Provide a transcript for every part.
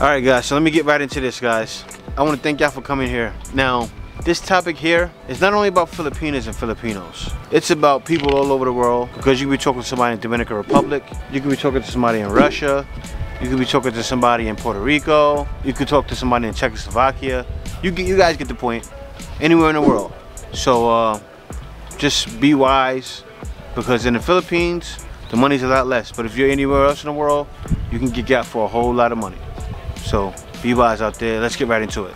All right, guys, so let me get right into this, guys. I want to thank y'all for coming here. Now, this topic here is not only about Filipinas and Filipinos. It's about people all over the world because you can be talking to somebody in Dominican Republic, you can be talking to somebody in Russia, you could be talking to somebody in Puerto Rico, you could talk to somebody in Czechoslovakia. You get, you guys get the point. Anywhere in the world. So uh, just be wise because in the Philippines, the money's a lot less. But if you're anywhere else in the world, you can get got for a whole lot of money. So be wise out there. Let's get right into it.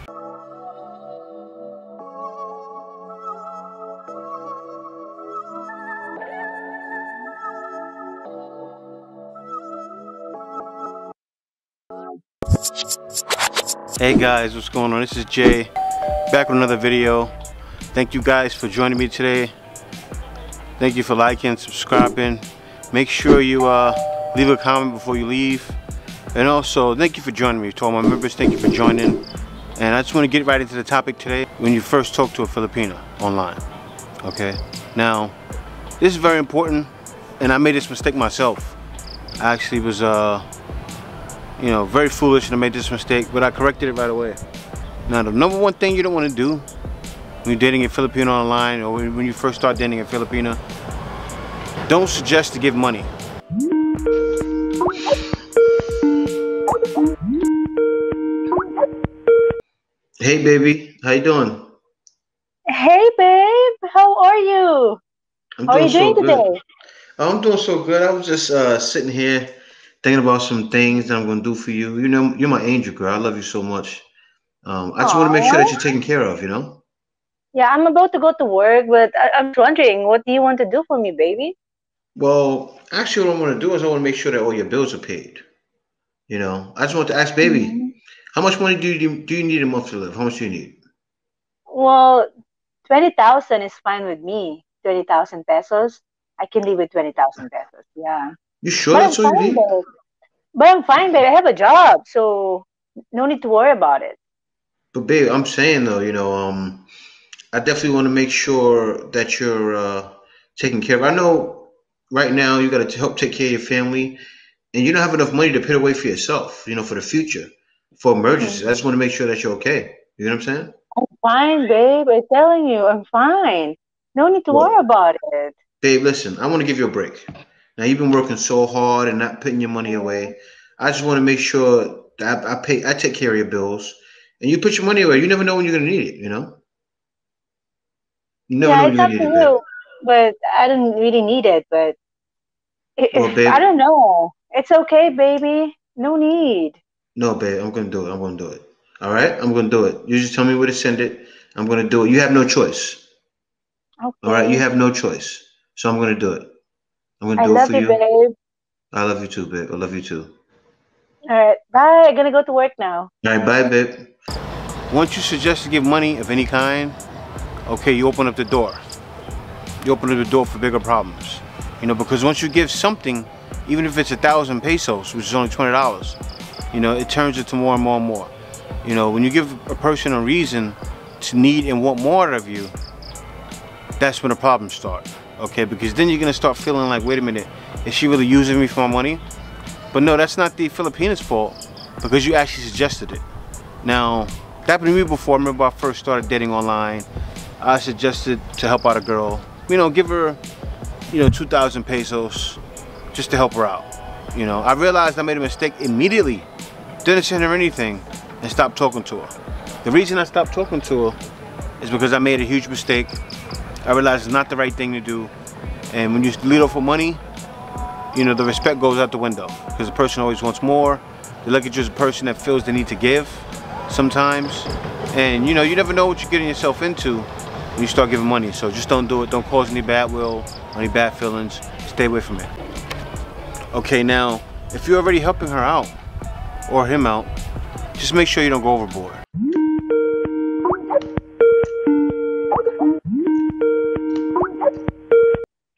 Hey guys, what's going on? This is Jay, back with another video. Thank you guys for joining me today. Thank you for liking, subscribing. Make sure you uh, leave a comment before you leave. And also, thank you for joining me. To all my members, thank you for joining. And I just want to get right into the topic today. When you first talk to a Filipino online, okay? Now, this is very important, and I made this mistake myself. I actually was, uh, you know, very foolish and I made this mistake, but I corrected it right away. Now, the number one thing you don't want to do when you're dating a Filipino online or when you first start dating a Filipina, don't suggest to give money. Hey baby, how you doing? Hey babe, how are you? I'm how are you doing so today? good. I'm doing so good. I was just uh, sitting here thinking about some things that I'm gonna do for you. You know, you're my angel girl. I love you so much. Um, I just want to make sure that you're taken care of. You know. Yeah, I'm about to go to work, but I- I'm wondering, what do you want to do for me, baby? Well, actually, what I want to do is I want to make sure that all your bills are paid. You know, I just want to ask, baby, Mhm. How much money do you do you need a month to live? How much do you need? Well, 20,000 is fine with me. 20,000 pesos. I can live with 20,000 pesos. Yeah. You sure But I'm that's all you fine, need? But I'm fine, babe. I have a job, so no need to worry about it. But babe, I'm saying though, you know, um, I definitely want to make sure that you're uh, taken care of. I know right now you got to help take care of your family, and you don't have enough money to put away for yourself. You know, for the future, for emergencies. Mm-hmm. I just want to make sure that you're okay. You know what I'm saying? I'm fine, babe. I'm telling you, I'm fine. No need to Well, worry about it. babe, listen, I want to give you a break. Now you've been working so hard and not putting your money mm-hmm. away. I just want to make sure that I, I pay, I take care of your bills, and you put your money away. You never know when you're gonna need it. You know, you never know when you're gonna need it, you, but I didn't really need it. But i- Well, babe, I don't know. It's okay, baby. No need. No, babe, I'm gonna do it. I'm gonna do it. All right, I'm gonna do it. You just tell me where to send it. I'm gonna do it. You have no choice. Okay. All right, you have no choice. So I'm gonna do it. I'm gonna I do it love for you, you. babe. I love you too, babe. I love you too. All right. Bye. I'm gonna go to work now. All right, bye, babe. Once you suggest to give money of any kind, okay, you open up the door. You open up the door for bigger problems. You know, because once you give something, even if it's a thousand pesos, which is only twenty dollars, you know, it turns into more and more and more. You know, when you give a person a reason to need and want more of you, that's when the problems start. Okay, because then you're gonna start feeling like, wait a minute, is she really using me for my money? But no, that's not the Filipinos' fault because you actually suggested it. Now, that happened to me before. I remember I first started dating online. I suggested to help out a girl. You know, give her, you know, 2,000 pesos just to help her out. You know, I realized I made a mistake immediately. Didn't send her anything and stopped talking to her. The reason I stopped talking to her is because I made a huge mistake. I realized it's not the right thing to do. And when you lead off for money, you know, the respect goes out the window because the person always wants more. They look at you as a person that feels the need to give sometimes. And you know, you never know what you're getting yourself into when you start giving money. So just don't do it. Don't cause any bad will, any bad feelings. Stay away from it. Okay, now, if you're already helping her out or him out, just make sure you don't go overboard.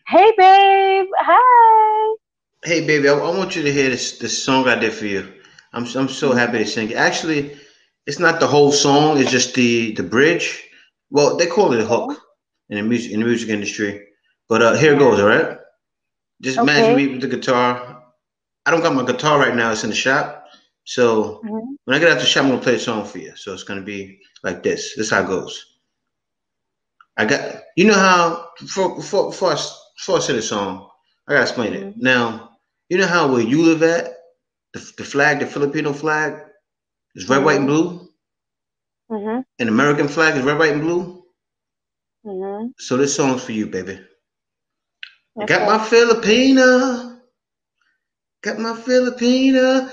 Hey, babe. Hi. Hey, baby, I, I want you to hear this this song I did for you. I'm I'm so happy to sing it. Actually, it's not the whole song. It's just the the bridge. Well, they call it a hook in the music in the music industry. But uh, here it goes. All right. Just imagine me with the guitar. I don't got my guitar right now. It's in the shop. So mm-hmm. when I get out the shop, I'm gonna play a song for you. So it's gonna be like this. This how it goes. I got you know how before before before I, before I say the song, I gotta explain mm-hmm. it. Now, you know how where you live at, the, the flag, the Filipino flag, is red, mm-hmm. white, and blue. Mm-hmm. And American flag is red, white, and blue. Mm-hmm. So this song's for you, baby. Okay. Got my Filipina. Got my Filipina.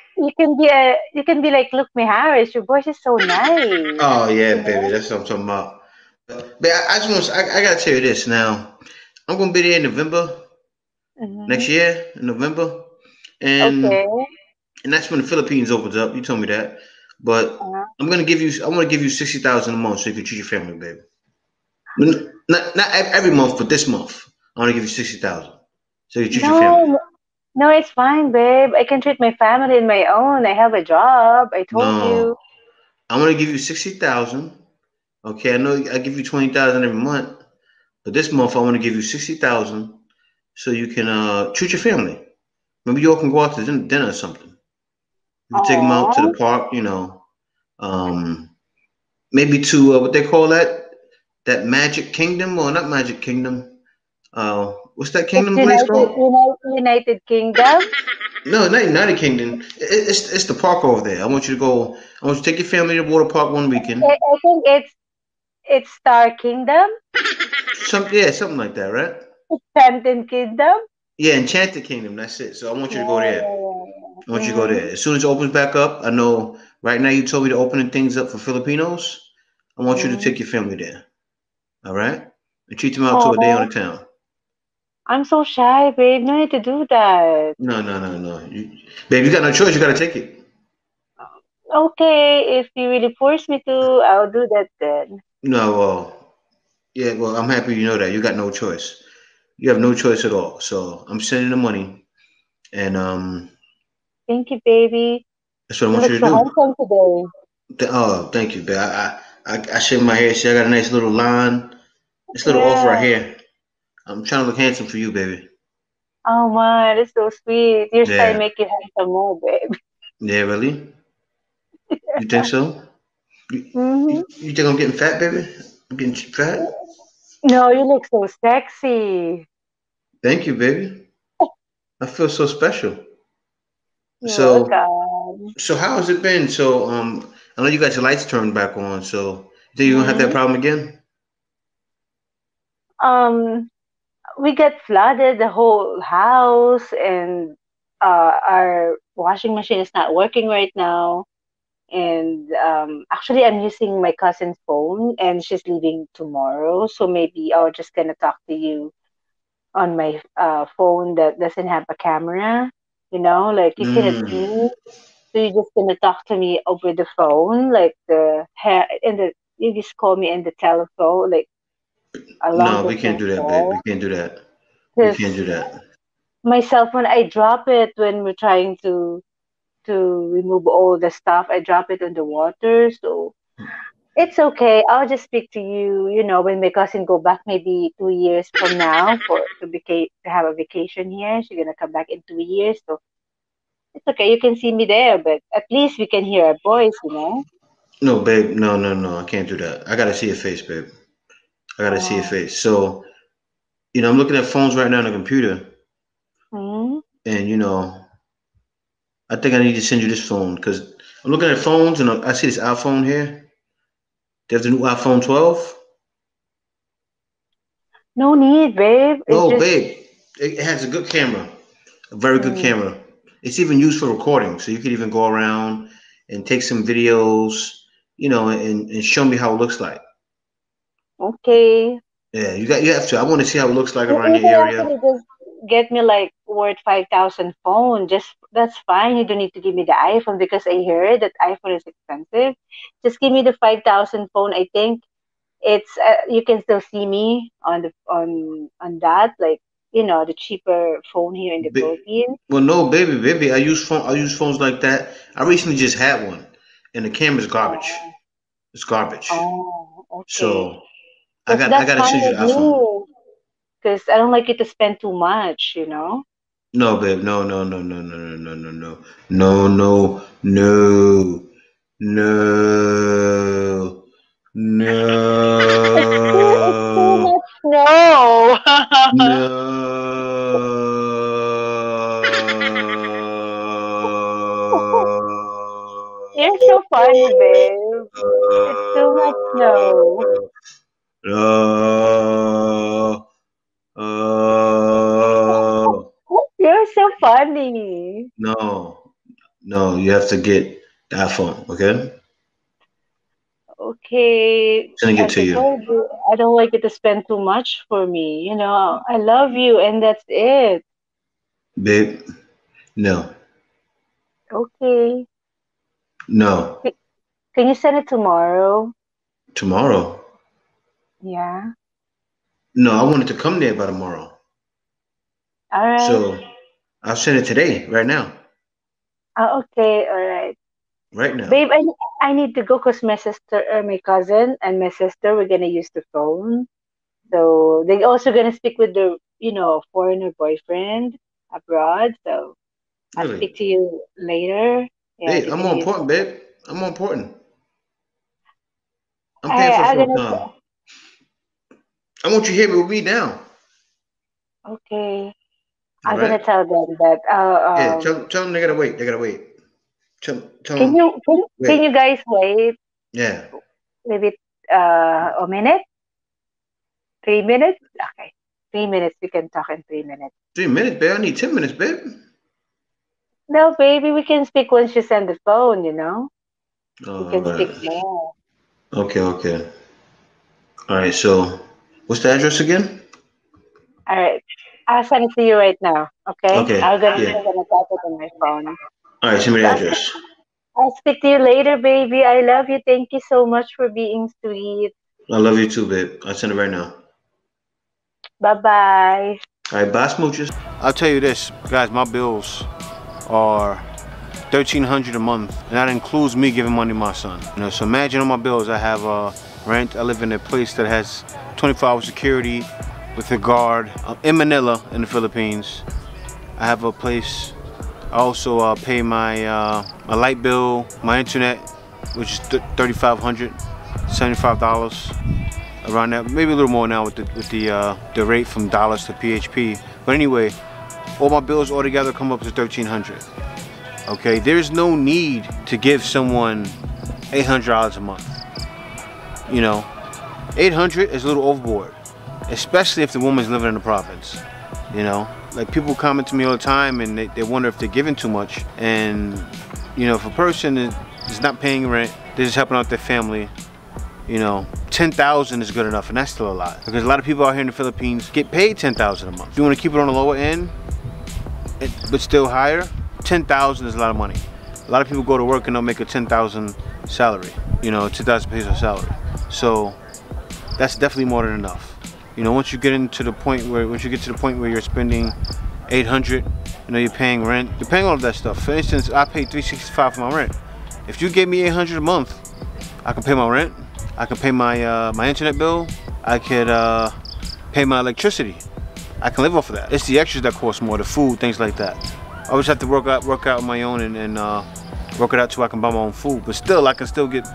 you can be a you can be like Luke Harris. Your voice is so nice. Oh yeah, baby. That's what I'm talking about. But I, I just want I, I, gotta tell you this now. I'm gonna be there in November mm-hmm. next year in November, and okay. and that's when the Philippines opens up. You told me that, but uh-huh. I'm gonna give you. I want to give you sixty thousand a month so you can treat your family, baby. Not not every month, but this month, I want to give you sixty thousand. So you treat no, your family. No, it's fine, babe. I can treat my family in my own. I have a job. I told no. you. I'm gonna give you sixty thousand. Okay, I know I give you twenty thousand every month, but this month I want to give you sixty thousand so you can uh treat your family. Maybe you all can go out to dinner or something. You can take them out to the park, you know. Um, maybe to uh, what they call that that Magic Kingdom or not Magic Kingdom. Uh, what's that kingdom United, place called? United Kingdom. No, not United Kingdom. It's it's the park over there. I want you to go. I want you to take your family to water park one weekend. I, I think it's it's Star Kingdom. Some yeah, something like that, right? Enchanted Kingdom. Yeah, Enchanted Kingdom. That's it. So I want you to go there. I want you to go there as soon as it opens back up. I know right now you told me to opening things up for Filipinos. I want mm-hmm. you to take your family there. All right? And treat them out to a day on the town. I'm so shy, babe. No need to do that. No, no, no, no. You, babe, you got no choice. You got to take it. Okay, if you really force me to, I'll do that then. No, well, yeah, well, I'm happy you know that. You got no choice. You have no choice at all. So I'm sending the money. And, um, thank you, baby. That's what I want you, to do. Today. Oh, thank you, babe. I, I, I shave my hair. See, I got a nice little line. This little yeah. off right here. I'm trying to look handsome for you, baby. Oh my, that's so sweet. You're yeah. trying to make you handsome more, babe. Yeah, really? You think so? You, mm-hmm. you, you, think I'm getting fat, baby? I'm getting fat? No, you look so sexy. Thank you, baby. I feel so special. You're so, welcome. so how has it been? So, um, I know you got your lights turned back on, so you think you're gonna have that mm-hmm. problem again? Um, we get flooded the whole house, and uh, our washing machine is not working right now. And um, actually, I'm using my cousin's phone, and she's leaving tomorrow, so maybe I'll just gonna talk to you on my uh, phone that doesn't have a camera. You know, like you mm. cannot see so you're just gonna talk to me over the phone, like the hair in the you just call me in the telephone, like No, we can't do that, babe. We can't do that. We can't do that. My cell phone, I drop it when we're trying to to remove all the stuff. I drop it in the water, so it's okay. I'll just speak to you. You know, when my cousin go back, maybe two years from now, for to vaca- to have a vacation here. She's gonna come back in two years, so it's okay. You can see me there, but at least we can hear our voice, you know. No, babe. No, no, no. I can't do that. I gotta see your face, babe. I gotta oh. see your face. So, you know, I'm looking at phones right now on the computer, mm-hmm. and you know, I think I need to send you this phone because I'm looking at phones and I see this iPhone here. There's the new iPhone 12. No need, babe. It's no, just... babe. It has a good camera, a very good mm. camera. It's even used for recording, so you could even go around and take some videos, you know, and, and show me how it looks like. Okay. Yeah, you got you have to. I want to see how it looks like around your area. Just get me like worth five thousand phone. Just that's fine. You don't need to give me the iPhone because I heard that iPhone is expensive. Just give me the five thousand phone. I think it's uh, you can still see me on the on on that like you know the cheaper phone here in the Ba- Philippines. well, no, baby, baby. I use phone. I use phones like that. I recently just had one, and the camera's garbage. Oh, It's garbage. oh, okay. So I got I gotta change with iPhone. Because I don't like you to spend too much, you know. No, babe. No, no, no, no, no, no, no, no, no, no, no, no, no, It's too it's too no, much. No. You're so funny, babe. It's too much. No. no, no. You're so funny. No, no, you have to get the iPhone, okay? Okay, Sending it to you. you, I don't like it to spend too much for me. You know, I love you, and that's it. Babe, no, Okay. no. Can you send it tomorrow? Tomorrow? Yeah. No, I wanted to come there by tomorrow. All right. So I'll send it today, right now. Ah, okay. All right. Right now. Babe, I, I need to go because my sister, uh, my cousin, and my sister, we're gonna use the phone. So they also gonna speak with the, you know, foreigner boyfriend abroad. So I'll Really? speak to you later. Yeah, Hey, I'm more important, babe. I'm more important. I'm I paying for I'm gonna. I want you here with me now. Okay. All I'm gonna tell them that. Uh, Yeah, um, tell, tell them they gotta wait. They gotta wait. Tell, tell can them, you can, can you guys wait Yeah. maybe uh a minute, three minutes? Okay, three minutes. We can talk in three minutes. Three minutes, babe. I need 10 minutes, babe. No, baby, we can speak once you send the phone. You know, we can all speak right. more. Okay, okay. All right, so what's the address again? All right, I'll send it to you right now. Okay, Okay, I'm gonna yeah. Type it on my phone. All right, send me the address. I'll speak to you later, baby. I love you. Thank you so much for being sweet. I love you too, babe. I'll send it right now. Bye bye. All right, bye, smooches. I'll tell you this, guys, my bills are thirteen hundred a month, and that includes me giving money to my son. You know, so imagine on my bills, I have uh, rent. I live in a place that has 24-hour security with a guard I'm in Manila, in the Philippines. I have a place. I also uh, pay my uh, my light bill, my internet, which is th- 3,500, 75 dollars around that, maybe a little more now with the with the uh, the rate from dollars to PHP. But anyway, all my bills altogether come up to 1,300. Okay, there's no need to give someone $800 a month. You know, 800 is a little overboard, especially if the woman's living in the province. You know, like people comment to me all the time and they, they wonder if they're giving too much. And, you know, if a person is, not paying rent, they're just helping out their family, you know, 10,000 is good enough and that's still a lot. Because a lot of people out here in the Philippines get paid 10,000 a month. If you want to keep it on the lower end, it, but still higher, 10,000 is a lot of money. A lot of people go to work and they'll make a 10,000 salary, you know, 10,000 pesos salary. So that's definitely more than enough. You know, once you get into the point where, once you get to the point where you're spending 800, you know, you're paying rent, you're paying all of that stuff. For instance, I pay 365 for my rent. If you gave me 800 a month, I can pay my rent, I can pay my uh, my internet bill, I could uh, pay my electricity. I can live off of that. It's the extras that cost more, the food, things like that. I always have to work out work out on my own and, and uh, work it out so I can buy my own food. But still, I can still get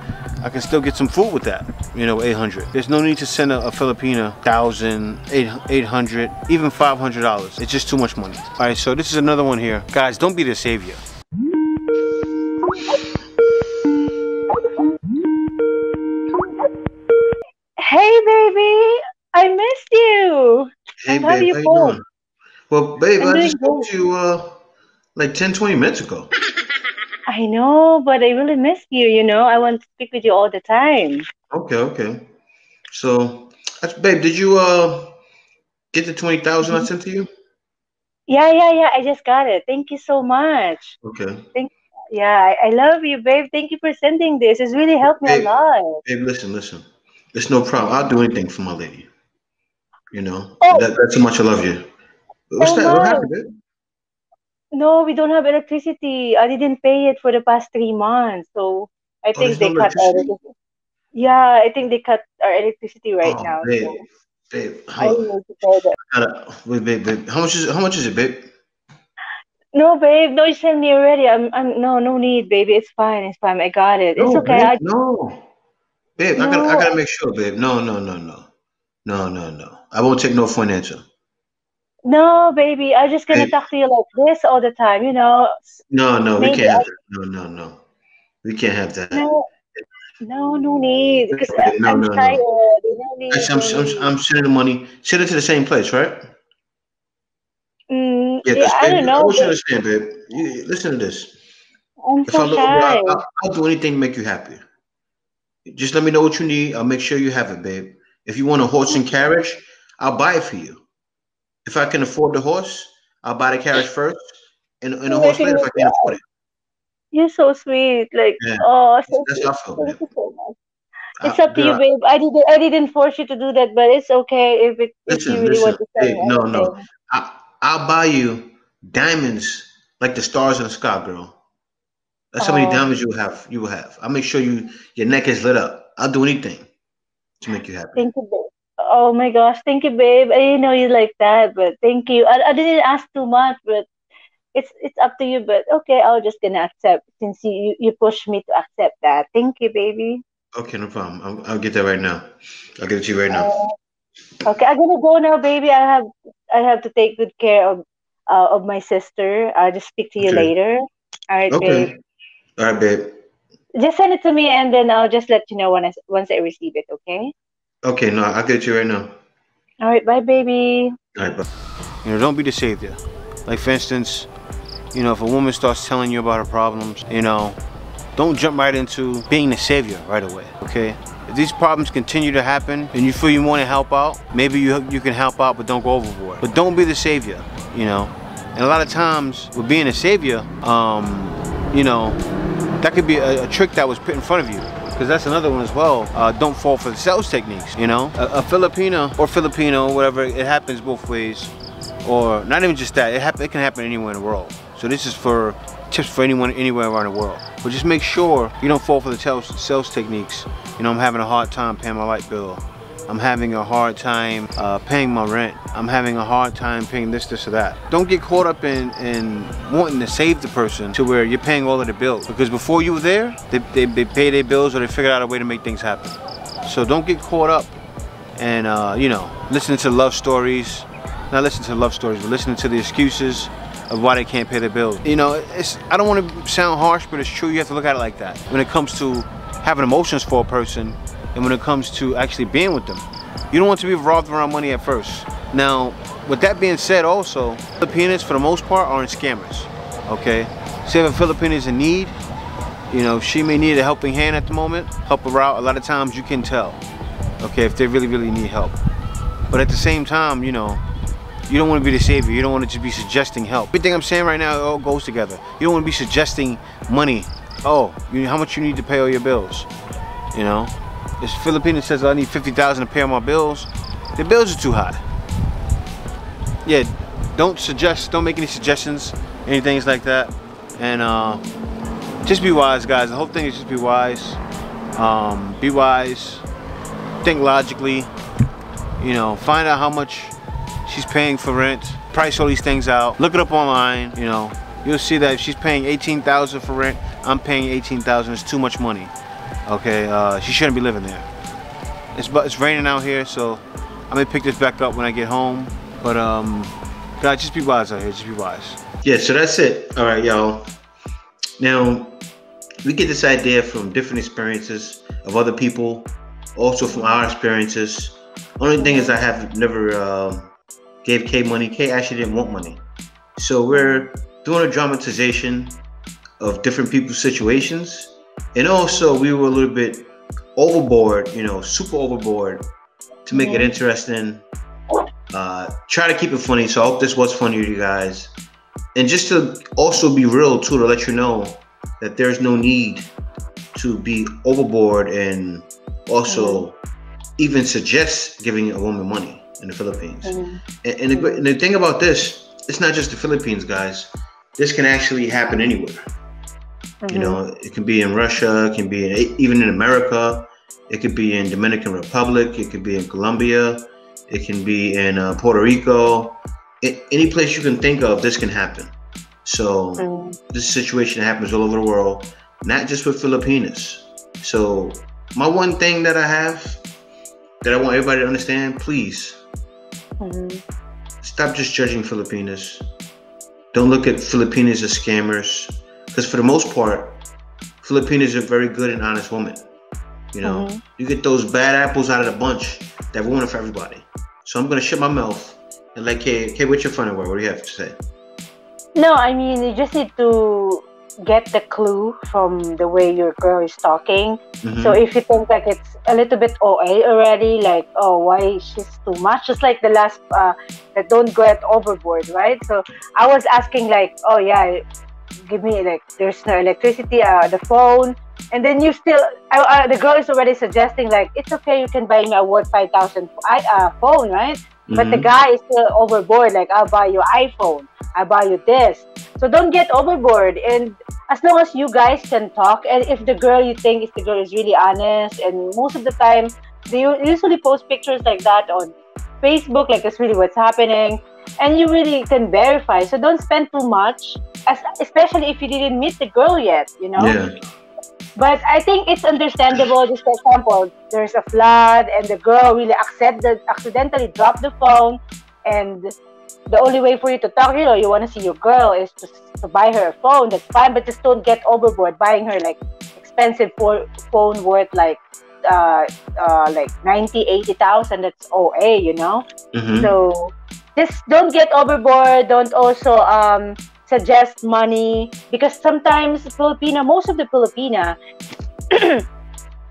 I can still get some food with that. You know, 800. There's no need to send a, a Filipina thousand, eight, 800, even 500 dollars. It's just too much money. All right, so this is another one here, guys. Don't be the savior. Hey, baby, I missed you. Hey, How babe, you how you doing? Well, babe, I'm I just spoke to you uh, like 10, 20 minutes ago. I know, but I really miss you. You know, I want to speak with you all the time. Okay, okay. So, that's, babe, did you uh get the 20,000 I Mhm. sent to you? Yeah, yeah, yeah. I just got it. Thank you so much. Okay. Thank. Yeah, I, I love you, babe. Thank you for sending this. It's really helped me Babe, a lot. babe, listen, listen. It's no problem. I'll do anything for my lady. You know, Oh, that, that's how much I love you. What's that? What happened, babe? No, we don't have electricity. I didn't pay it for the past three months, so I Oh, think no they cut our electricity? electricity. Yeah, I think they cut our electricity right Oh, now. babe, So babe. How, need to pay that. Gotta, wait, babe, babe. How much is it? How much is it, babe? No, babe, no, you sent me already. I'm, I'm, no, no need, baby. It's fine. It's fine. I got it. It's okay. babe. I, No, babe. I gotta, I gotta make sure, babe. No, no, no, no, no, no, no. I won't take no financial. No, baby. I'm just gonna Babe, talk to you like this all the time. You know, no, no, we can't I, have that. No, no, no. We can't have that. no, no, no need. Because No. I'm no, tired. no. No need, Actually, I'm. I'm, I'm sending the money. Send it to the same place, right? Mm, Yeah, yeah, I don't I know, want you to understand, babe. You, listen to this. I'm If I so love you, shy. I'll, I'll, I'll do anything to make you happy. Just let me know what you need. I'll make sure you have it, babe. If you want a horse and carriage, I'll buy it for you. If I can afford the horse, I'll buy the carriage first, and, and the horse later if I can't afford it. You're so sweet. Like, Yeah, oh, so that's sweet. how I feel, Thank you so much. It's I, up to you, babe. I didn't I didn't force you to do that, but it's okay if it if you really listen. want to send Hey, no, no. I, I'll buy you diamonds like the stars in the sky, girl. That's how many Oh, diamonds you will have. You will have. I'll make sure you your neck is lit up. I'll do anything to make you happy. thank you, babe. Oh my gosh, thank you, babe. I didn't know you like that, but thank you. I, I didn't ask too much, but it's it's up to you. But okay, I'll just gonna accept since you you, pushed me to accept that. Thank you, baby. Okay, no problem. I'll, I'll get that right now. I'll get it to you right now. Uh, okay, I'm gonna go now, baby. I have I have to take good care of uh, of my sister. I'll just speak to you Okay. later. All right, babe. All right, babe. Just send it to me, and then I'll just let you know when I once I receive it. Okay. Okay, no, I'll get you right now. All right. Bye, baby. All right, bye. You know, don't be the savior. Like for instance, you know, if a woman starts telling you about her problems, you know, don't jump right into being the savior right away. Okay. If these problems continue to happen and you feel you want to help out, maybe you you can help out, but don't go overboard. But don't be the savior. You know. And a lot of times, with being a savior, um, you know, that could be a, a trick that was put in front of you. Because that's another one as well. Uh, don't fall for the sales techniques. You know, a, a Filipino or Filipino, whatever, it happens both ways. Or not even just that, it, it can happen anywhere in the world. So this is for tips for anyone anywhere around the world. But just make sure you don't fall for the sales techniques. You know, I'm having a hard time paying my light bill. I'm having a hard time uh, paying my rent. I'm having a hard time paying this, this, or that. Don't get caught up in, in wanting to save the person to where you're paying all of the bills. Because before you were there, they, they, they pay their bills or they figured out a way to make things happen. So don't get caught up and, uh, you know, listening to love stories. Not listening to love stories, but listening to the excuses of why they can't pay their bills. You know, it's I don't want to sound harsh, but it's true. You have to look at it like that. When it comes to having emotions for a person, and when it comes to actually being with them, you don't want to be revolved around money at first. Now, with that being said, also Filipinos for the most part aren't scammers. Okay, say if a Filipino is in need, you know, she may need a helping hand at the moment, help her out. A lot of times you can tell, okay, if they really, really need help. But at the same time, you know, you don't want to be the savior. You don't want to just be suggesting help. Everything I'm saying right now, it all goes together. You don't want to be suggesting money. Oh, you how much you need to pay all your bills? You know, this Filipino says I need fifty thousand to pay my bills. The bills are too high. Yeah, don't suggest. Don't make any suggestions, anything like that, and uh, just be wise, guys. The whole thing is just be wise. Um, be wise. Think logically. You know, find out how much she's paying for rent. Price all these things out. Look it up online. You know, you'll see that if she's paying eighteen thousand for rent, I'm paying eighteen thousand. It's too much money. Okay, uh, she shouldn't be living there. It's but it's raining out here, so I may pick this back up when I get home. But um, guys, just be wise out here. Just be wise. Yeah, so that's it. All right, y'all. Now we get this idea from different experiences of other people, also from our experiences. Only thing is, I have never uh, gave Kay money. Kay actually didn't want money, so we're doing a dramatization of different people's situations, and also we were a little bit overboard, you know, super overboard to make it interesting Uh, try to keep it funny. So I hope this was funny to you guys. And just to also be real too, to let you know that there's no need to be overboard and also even suggest giving a woman money in the Philippines. And, and, the, and the thing about this, it's not just the Philippines, guys. This can actually happen anywhere. Mm-hmm. You know, it can be in Russia, it can be in, even in America, it could be in Dominican Republic, it could be in Colombia, it can be in uh, Puerto Rico. It, any place you can think of, this can happen. So mm-hmm. this situation happens all over the world, not just with Filipinas. So my one thing that I have that I want everybody to understand, please mm-hmm. stop just judging Filipinas. Don't look at Filipinas as scammers, because for the most part, Filipinas are very good and honest women. You know, mm-hmm. you get those bad apples out of the bunch that ruin it for everybody. So I'm gonna shut my mouth and like, hey, hey, what's your final word? What do you have to say? No, I mean, you just need to get the clue from the way your girl is talking. Mm-hmm. So if you think like it's a little bit OA already, like oh why she's too much, just like the last uh, that don't go at overboard, right? So I was asking like oh yeah, give me like there's no electricity, uh, the phone, and then you still uh, uh, the girl is already suggesting like it's okay, you can buy me a worth five thousand uh, phone, right? Mm-hmm. But the mm-hmm. guy is still overboard. Like, I'll buy you iPhone. I'll buy you this. So don't get overboard. And as long as you guys can talk, and if the girl you think is the girl is really honest, and most of the time they usually post pictures like that on Facebook, like that's really what's happening, and you really can verify. So don't spend too much, as, especially if you didn't meet the girl yet. You know. Yeah. But I think it's understandable. Just for example, there's a flood and the girl really accepted, accidentally dropped the phone, and the only way for you to talk, you know, you want to see your girl is to, to buy her a phone. That's fine, but just don't get overboard buying her like expensive phone worth like uh, uh, like 90, 80,000. That's OA, you know? Mm-hmm. So just don't get overboard. Don't also um, suggest money because sometimes Filipina, most of the Filipina,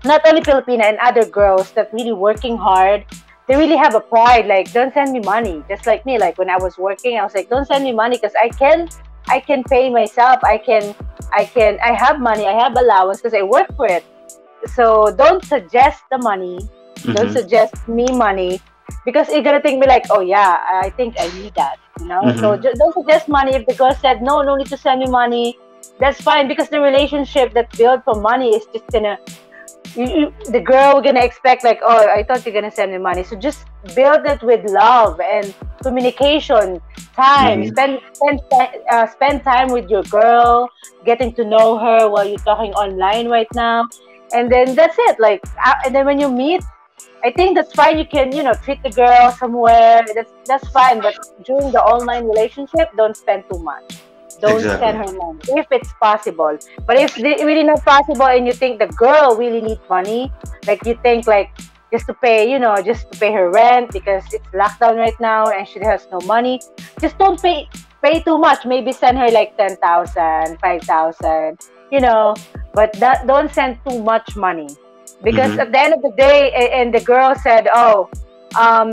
not only Filipina and other girls that really working hard, they really have a pride. Like, don't send me money. Just like me, like when I was working, I was like, don't send me money because I can, I can pay myself. I can, I can, I have money. I have allowance because I work for it. So don't suggest the money. Mm-hmm. Don't suggest me money because you're gonna think me like, oh yeah, I think I need that you know? Mm-hmm. so don't suggest money. If the girl said no no need to send me money that's fine because the relationship that built for money is just gonna you, you, the girl gonna expect like oh i thought you're gonna send me money. So just build it with love and communication time. Mm-hmm. spend spend uh, spend time with your girl getting to know her while you're talking online right now. And then that's it like uh, and then when you meet I think that's fine. You can, you know, treat the girl somewhere. That's that's fine. But during the online relationship, don't spend too much. Don't exactly. send her money if it's possible. But if it's really not possible, and you think the girl really needs money, like you think like just to pay, you know, just to pay her rent because it's lockdown right now and she has no money, just don't pay pay too much. Maybe send her like 10,000, 5,000, you know, but that don't send too much money because mm-hmm. at the end of the day and the girl said oh um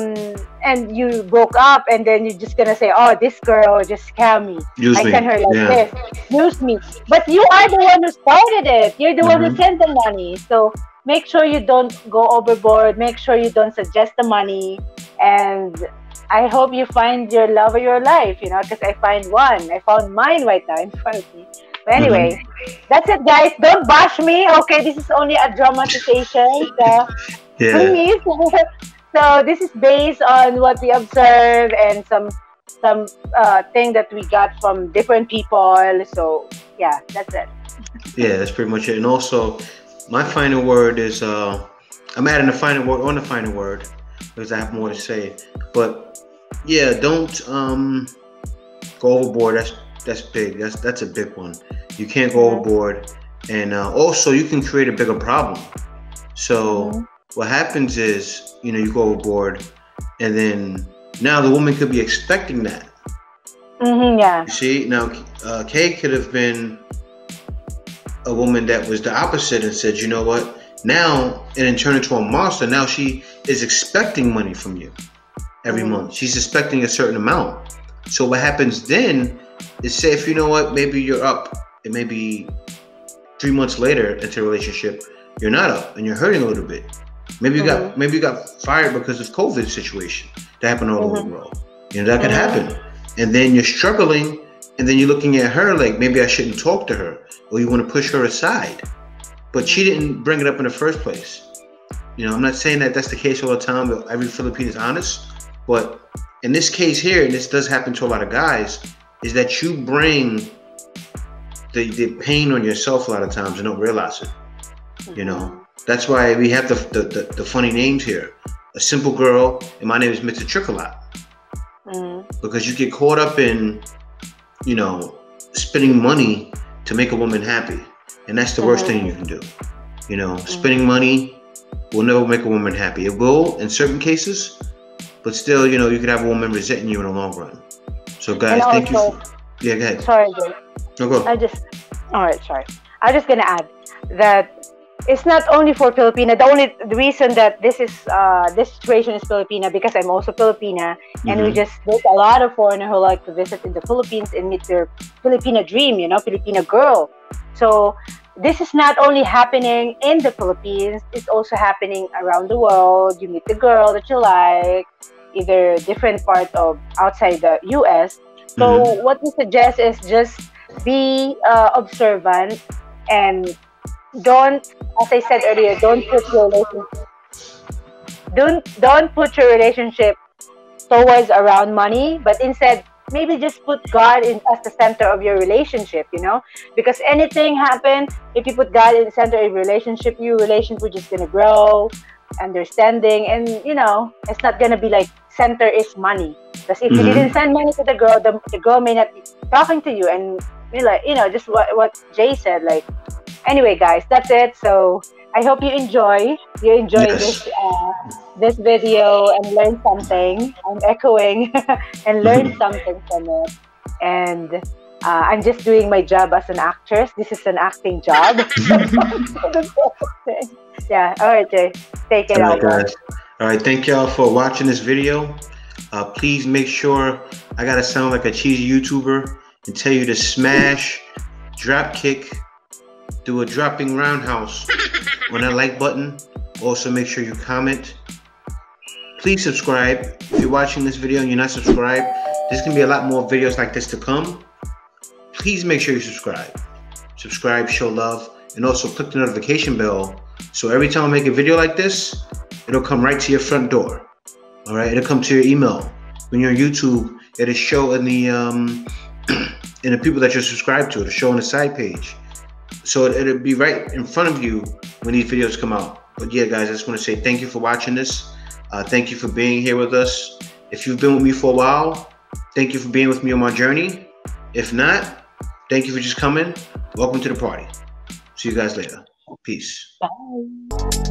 and you broke up and then you're just gonna say oh this girl just scammed me Use i sent her like yeah. this use me but you are the one who started it you're the mm-hmm. one who mm-hmm. sent the money so make sure you don't go overboard make sure you don't suggest the money and I hope you find your love of your life, you know, because I find one. I found mine right now in front of me. But anyway, mm-hmm. that's it, guys. Don't bash me. Okay, this is only a dramatization. So yeah. please. so this is based on what we observe and some some uh, thing that we got from different people. So yeah, that's it. yeah, that's pretty much it. And also, my final word is uh, I'm adding a final word on the final word because I have more to say. But yeah, don't um, go overboard. That's that's big. That's that's a big one. You can't go mm-hmm. overboard, and uh, also you can create a bigger problem. So mm-hmm. what happens is, you know, you go overboard, and then now the woman could be expecting that. Mm-hmm, yeah. You see, now uh, Kay could have been a woman that was the opposite and said, you know what? Now, and then turn into a monster. Now she is expecting money from you. every mm-hmm. month. She's expecting a certain amount. So what happens then is say if you know what, maybe you're up and maybe three months later into a relationship, you're not up and you're hurting a little bit. Maybe you mm-hmm. got maybe you got fired because of COVID situation that happened all mm-hmm. over the world. You know, that could mm-hmm. happen. And then you're struggling and then you're looking at her like maybe I shouldn't talk to her or you want to push her aside. But she didn't bring it up in the first place. You know, I'm not saying that that's the case all the time, but every Filipino is honest. But in this case here, and this does happen to a lot of guys, is that you bring the, the pain on yourself a lot of times and don't realize it. You know, that's why we have the, the, the, the funny names here. A simple girl, and my name is Mr. Trickolot. Mm-hmm. Because you get caught up in, you know, spending money to make a woman happy. And that's the mm-hmm. worst thing you can do. You know, mm-hmm. spending money will never make a woman happy. It will in certain cases, but still, you know, you could have a woman resenting you in the long run. So, guys, thank you. Yeah, go ahead. Sorry, Jay. No, go. I just, all right, sorry. I'm just gonna add that it's not only for Filipina. The only the reason that this is uh, this situation is Filipina because I'm also Filipina, and we mm-hmm. just there's a lot of foreigners who like to visit in the Philippines and meet their Filipina dream, you know, Filipina girl. So this is not only happening in the Philippines; it's also happening around the world. You meet the girl that you like, either different part of outside the U.S. So mm-hmm. what we suggest is just be uh, observant and don't, as I said earlier, don't put your relationship, don't don't put your relationship towards around money, but instead maybe just put God in as the center of your relationship. You know, because anything happen if you put God in the center of your relationship, your relationship is just gonna grow, understanding, and you know, it's not gonna be like center is money. Because if mm-hmm. you didn't send money to the girl, the, the girl may not be talking to you, and you like you know just what what Jay said, like anyway, guys, that's it. So I hope you enjoy. You enjoy yes. this uh, this video and learn something. I'm echoing and learn something from it. And uh, I'm just doing my job as an actress. This is an acting job. yeah. All right, Jay. Take it out. All right. Thank y'all for watching this video. Uh, please make sure I gotta sound like a cheesy YouTuber and tell you to smash, drop kick, do a dropping roundhouse on that like button. Also, make sure you comment. Please subscribe. If you're watching this video and you're not subscribed, there's gonna be a lot more videos like this to come. Please make sure you subscribe. Subscribe, show love, and also click the notification bell so every time I make a video like this, it'll come right to your front door. All right, it'll come to your email. When you're on YouTube, it'll show in the um, in the people that you're subscribed to. It'll show on the side page. So it, will be right in front of you when these videos come out. But yeah, guys, I just want to say thank you for watching this. Uh, thank you for being here with us. If you've been with me for a while, thank you for being with me on my journey. If not, thank you for just coming. Welcome to the party. See you guys later. Peace. Bye.